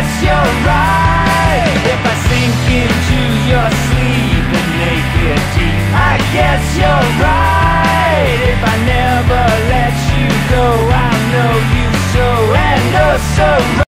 guess you're right. If I sink into your sleep and naked your I guess you're right. If I never let you go I know you so and oh so